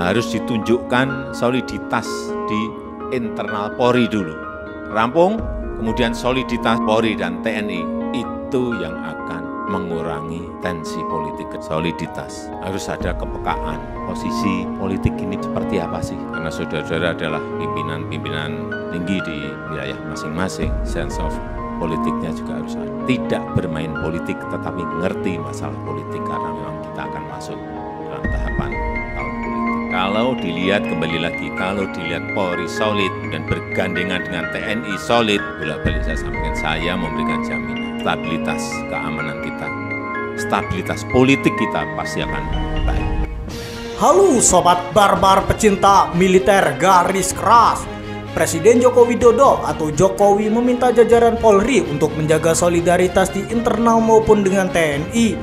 harus ditunjukkan soliditas di internal Polri dulu. Rampung, kemudian soliditas Polri dan TNI itu yang akan mengurangi tensi politik. Soliditas. Harus ada kepekaan. Posisi politik ini seperti apa sih? Karena saudara-saudara adalah pimpinan-pimpinan tinggi di wilayah masing-masing. Sense of politiknya juga harus ada. Tidak bermain politik tetapi mengerti masalah politik karena memang kita akan masuk dalam politik kalau dilihat kembali lagi kalau dilihat Polri solid dan bergandengan dengan TNI solid bolak-balik saya sampaikan saya memberikan jaminan stabilitas keamanan kita stabilitas politik kita pasti akan baik. Halo sobat barbar pecinta militer garis keras. Presiden Joko Widodo atau Jokowi meminta jajaran Polri untuk menjaga solidaritas di internal maupun dengan TNI.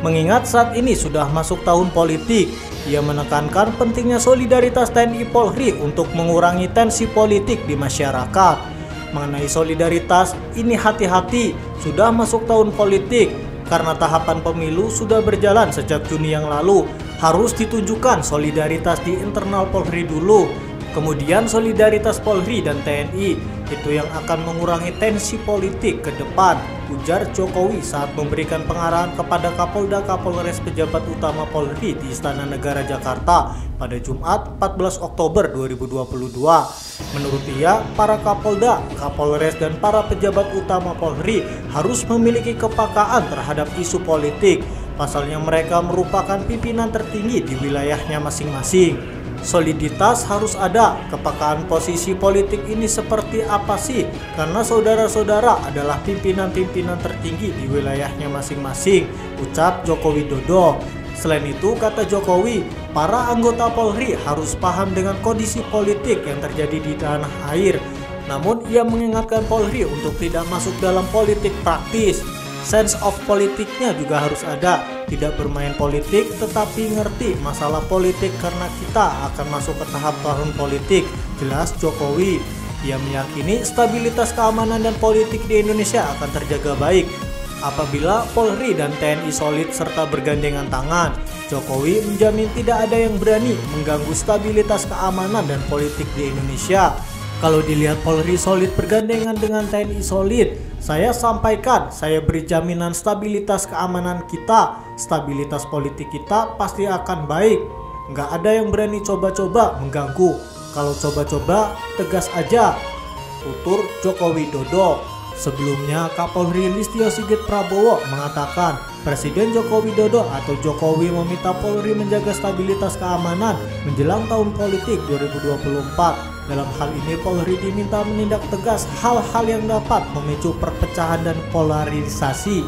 Mengingat saat ini sudah masuk tahun politik, ia menekankan pentingnya solidaritas TNI Polri untuk mengurangi tensi politik di masyarakat. Mengenai solidaritas, ini hati-hati, sudah masuk tahun politik, karena tahapan pemilu sudah berjalan sejak Juni yang lalu. Harus ditunjukkan solidaritas di internal Polri dulu, kemudian solidaritas Polri dan TNI. Itu yang akan mengurangi tensi politik ke depan, ujar Jokowi saat memberikan pengarahan kepada Kapolda Kapolres pejabat utama Polri di Istana Negara Jakarta pada Jumat 14 Oktober 2022. Menurut ia, para Kapolda, Kapolres dan para pejabat utama Polri harus memiliki kepakaan terhadap isu politik. Pasalnya mereka merupakan pimpinan tertinggi di wilayahnya masing-masing. Soliditas harus ada. Kepekaan posisi politik ini seperti apa sih? Karena saudara-saudara adalah pimpinan-pimpinan tertinggi di wilayahnya masing-masing, ucap Joko Widodo. Selain itu, kata Jokowi, para anggota Polri harus paham dengan kondisi politik yang terjadi di tanah air. Namun, ia mengingatkan Polri untuk tidak masuk dalam politik praktis. Sense of politiknya juga harus ada, tidak bermain politik tetapi ngerti masalah politik karena kita akan masuk ke tahap tahun politik, jelas Jokowi. Ia meyakini stabilitas keamanan dan politik di Indonesia akan terjaga baik apabila Polri dan TNI solid serta bergandengan tangan. Jokowi menjamin tidak ada yang berani mengganggu stabilitas keamanan dan politik di Indonesia. Kalau dilihat Polri solid bergandengan dengan TNI solid, saya sampaikan, saya beri jaminan stabilitas keamanan kita, stabilitas politik kita pasti akan baik. Nggak ada yang berani coba-coba mengganggu. Kalau coba-coba, tegas aja. Tutur Joko Widodo. Sebelumnya, Kapolri Listio Sigit Prabowo mengatakan Presiden Joko Widodo atau Jokowi meminta Polri menjaga stabilitas keamanan menjelang tahun politik 2024. Dalam hal ini Polri diminta menindak tegas hal-hal yang dapat memicu perpecahan dan polarisasi.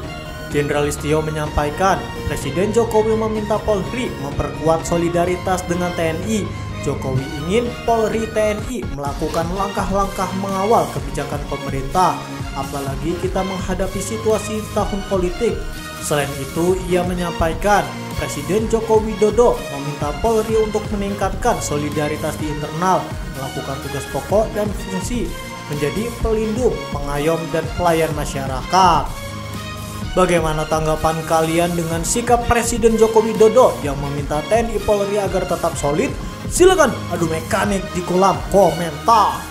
Jenderal Listio menyampaikan, Presiden Jokowi meminta Polri memperkuat solidaritas dengan TNI. Jokowi ingin Polri TNI melakukan langkah-langkah mengawal kebijakan pemerintah apalagi kita menghadapi situasi tahun politik. Selain itu, ia menyampaikan Presiden Joko Widodo meminta Polri untuk meningkatkan solidaritas di internal, melakukan tugas pokok dan fungsi menjadi pelindung, pengayom, dan pelayan masyarakat. Bagaimana tanggapan kalian dengan sikap Presiden Joko Widodo yang meminta TNI Polri agar tetap solid? Silakan adu mekanik di kolom komentar.